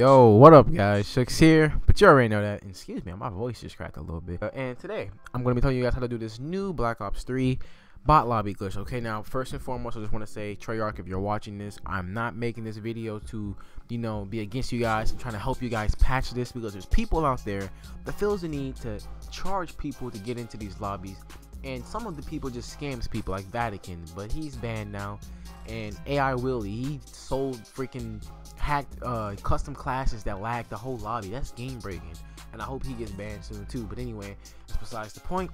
Yo, what up, guys? Shooks here, but you already know that. And excuse me, my voice just cracked a little bit. Uh, and today, I'm going to be telling you guys how to do this new Black Ops 3 bot lobby glitch. Okay, now, first and foremost, I just want to say, Treyarch, if you're watching this, I'm not making this video to, you know, be against you guys. I'm trying to help you guys patch this because there's people out there that feels the need to charge people to get into these lobbies. And some of the people just scams people, like Vatican, but he's banned now. And AI Willie, he sold freaking hacked uh, custom classes that lag the whole lobby. That's game breaking, and I hope he gets banned soon too. But anyway, that's besides the point.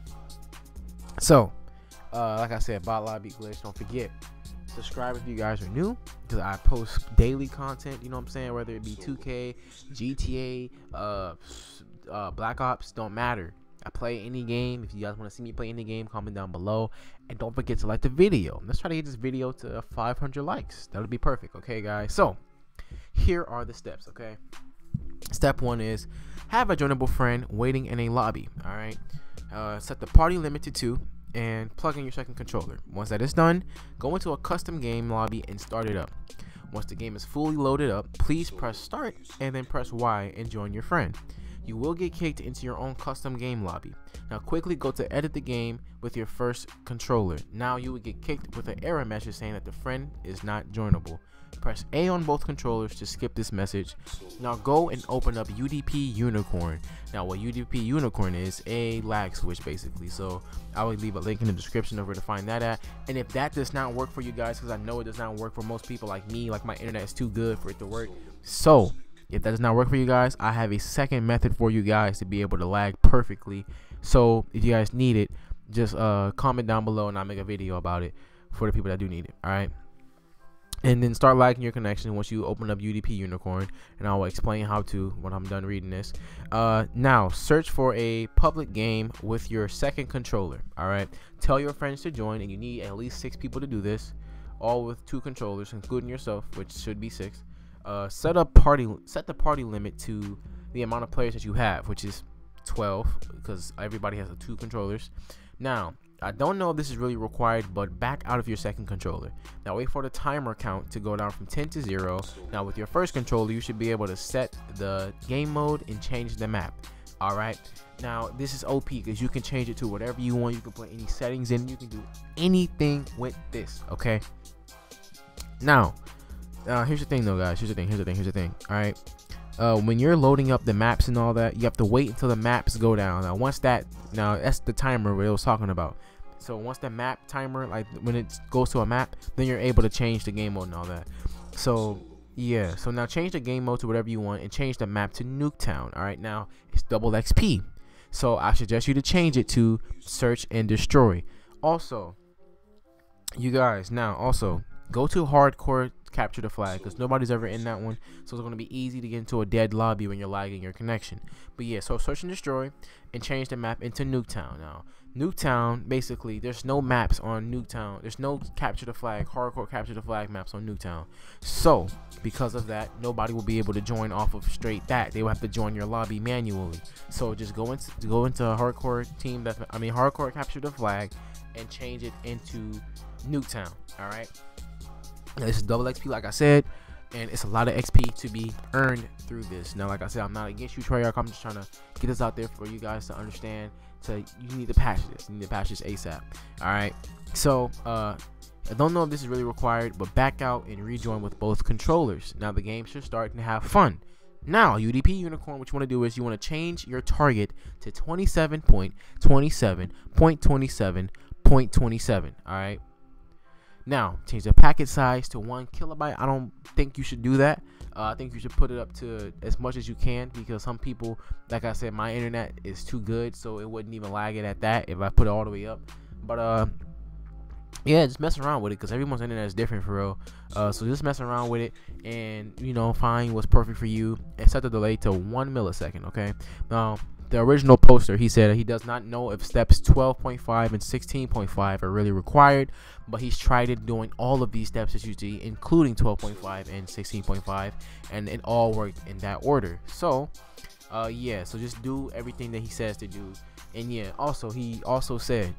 So, uh, like I said, bot lobby glitch. Don't forget, subscribe if you guys are new because I post daily content. You know what I'm saying? Whether it be 2K, GTA, uh, uh, Black Ops, don't matter. I play any game. If you guys want to see me play any game, comment down below. And don't forget to like the video. Let's try to get this video to 500 likes. That'll be perfect. Okay, guys. So, here are the steps, okay? Step one is have a joinable friend waiting in a lobby, all right? Uh, set the party limit to two and plug in your second controller. Once that is done, go into a custom game lobby and start it up. Once the game is fully loaded up, please press start and then press Y and join your friend. You will get kicked into your own custom game lobby. Now quickly go to edit the game with your first controller. Now you will get kicked with an error message saying that the friend is not joinable. Press A on both controllers to skip this message. Now go and open up UDP Unicorn. Now what UDP Unicorn is a lag switch basically. So I will leave a link in the description of where to find that at. And if that does not work for you guys, because I know it does not work for most people like me, like my internet is too good for it to work. So if that does not work for you guys, I have a second method for you guys to be able to lag perfectly. So if you guys need it, just uh, comment down below and I'll make a video about it for the people that do need it. All right and then start lagging your connection once you open up UDP Unicorn and I will explain how to when I'm done reading this uh, now search for a public game with your second controller alright tell your friends to join and you need at least six people to do this all with two controllers including yourself which should be six uh, set up party set the party limit to the amount of players that you have which is 12 because everybody has two controllers now I don't know if this is really required, but back out of your second controller. Now wait for the timer count to go down from 10 to 0. Now with your first controller, you should be able to set the game mode and change the map. Alright, now this is OP because you can change it to whatever you want. You can put any settings in, you can do anything with this, okay? Now, uh, here's the thing though, guys. Here's the thing, here's the thing, here's the thing. Alright, uh, when you're loading up the maps and all that, you have to wait until the maps go down. Now, once that, now that's the timer it was talking about. So once the map timer, like when it goes to a map, then you're able to change the game mode and all that. So yeah, so now change the game mode to whatever you want and change the map to Nuketown. All right, now it's double XP. So I suggest you to change it to search and destroy. Also, you guys, now also go to hardcore capture the flag because nobody's ever in that one. So it's going to be easy to get into a dead lobby when you're lagging your connection. But yeah so search and destroy and change the map into nuketown now. Nuketown basically there's no maps on nuketown. There's no capture the flag hardcore capture the flag maps on nuketown. So because of that nobody will be able to join off of straight that. They will have to join your lobby manually. So just go into go into a hardcore team that i mean hardcore capture the flag and change it into nuketown all right this is double XP, like I said, and it's a lot of XP to be earned through this. Now, like I said, I'm not against you, Treyarch. I'm just trying to get this out there for you guys to understand. To you need to patch this. You need to patch this ASAP. All right. So, uh, I don't know if this is really required, but back out and rejoin with both controllers. Now the game should start to have fun. Now, UDP Unicorn, what you want to do is you want to change your target to 27.27.27.27. All right. Now, change the packet size to one kilobyte. I don't think you should do that. Uh, I think you should put it up to as much as you can because some people, like I said, my internet is too good, so it wouldn't even lag it at that if I put it all the way up. But uh, yeah, just mess around with it because everyone's internet is different for real. Uh, so just mess around with it and you know find what's perfect for you and set the delay to one millisecond. Okay. Now the original poster, he said he does not know if steps 12.5 and 16.5 are really required, but he's tried it doing all of these steps as you see, including 12.5 and 16.5, and it all worked in that order. So, uh, yeah, so just do everything that he says to do. And yeah, also, he also said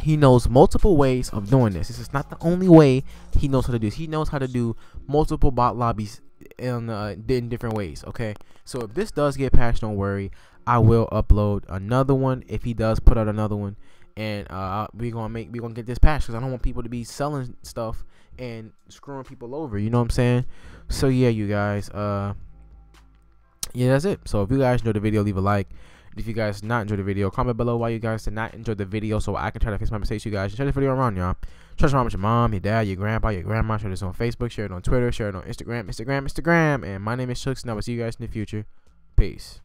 he knows multiple ways of doing this. This is not the only way he knows how to do this. He knows how to do multiple bot lobbies in uh, in different ways. Okay, so if this does get patched, don't worry. I will upload another one if he does put out another one, and uh, we gonna make we're gonna get this patched because I don't want people to be selling stuff and screwing people over. You know what I'm saying? So yeah, you guys. Uh, yeah, that's it. So if you guys enjoyed the video, leave a like. If you guys not enjoy the video, comment below why you guys did not enjoy the video so I can try to fix my mistakes. You guys share this video around, y'all. Share this around with your mom, your dad, your grandpa, your grandma. Share this on Facebook. Share it on Twitter. Share it on Instagram, Instagram, Instagram. And my name is Shooks, and I will see you guys in the future. Peace.